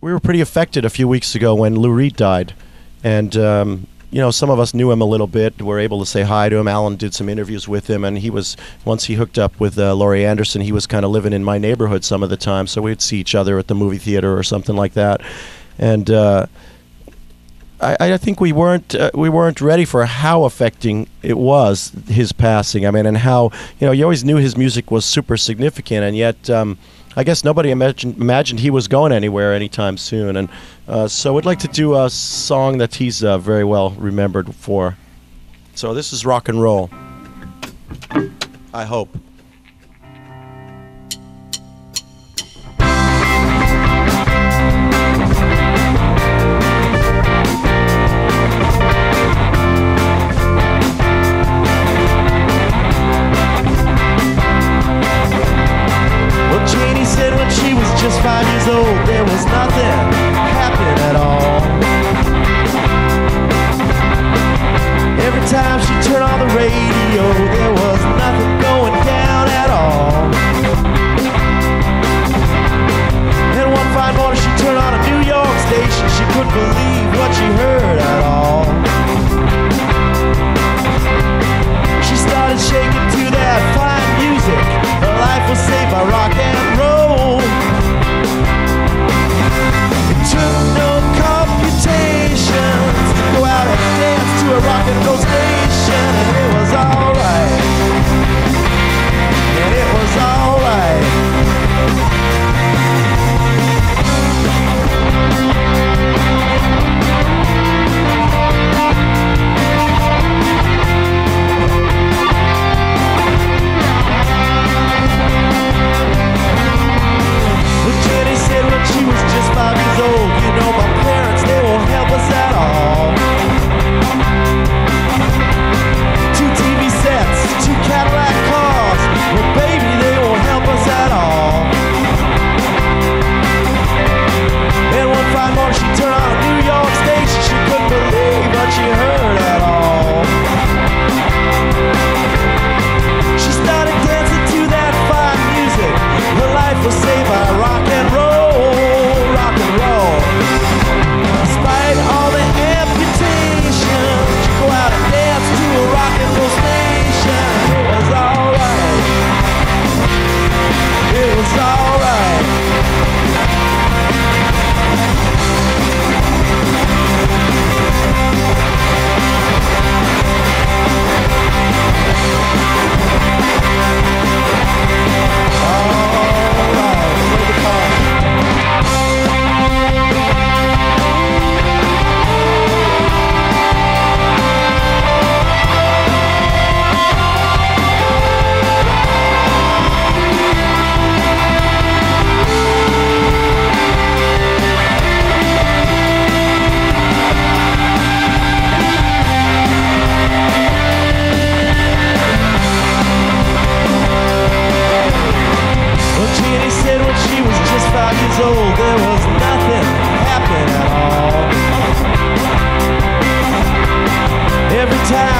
we were pretty affected a few weeks ago when Lou Reed died, and um, you know some of us knew him a little bit. We're able to say hi to him. Alan did some interviews with him, and he was once he hooked up with uh, Laurie Anderson, he was kind of living in my neighborhood some of the time, so we'd see each other at the movie theater or something like that, and. Uh, I, I think we weren't uh, we weren't ready for how affecting it was his passing. I mean, and how you know you always knew his music was super significant, and yet um, I guess nobody imagined imagined he was going anywhere anytime soon. And uh, so I'd like to do a song that he's uh, very well remembered for. So this is rock and roll. I hope. sorrow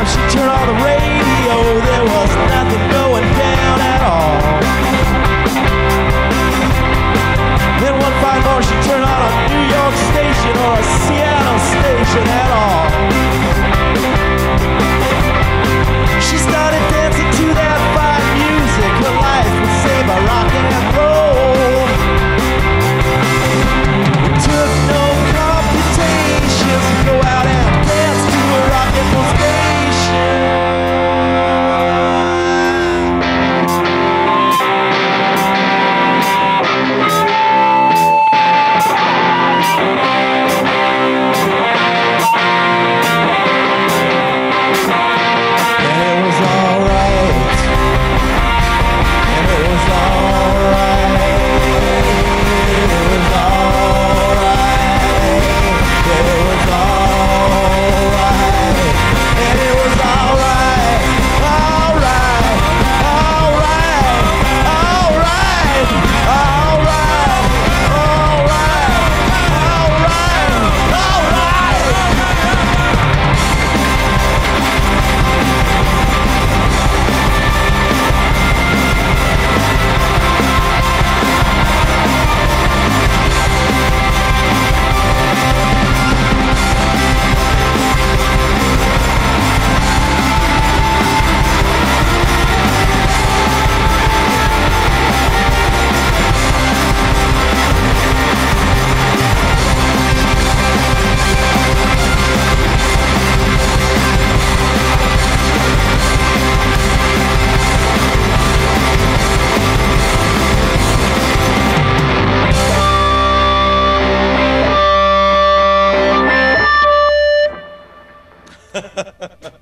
she turned on the radio, there was nothing going down at all. Then one fine morning she turned on a New York station or a Seattle station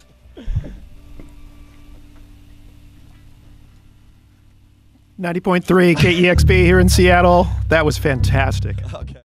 Ninety point three KEXP here in Seattle. That was fantastic. Okay.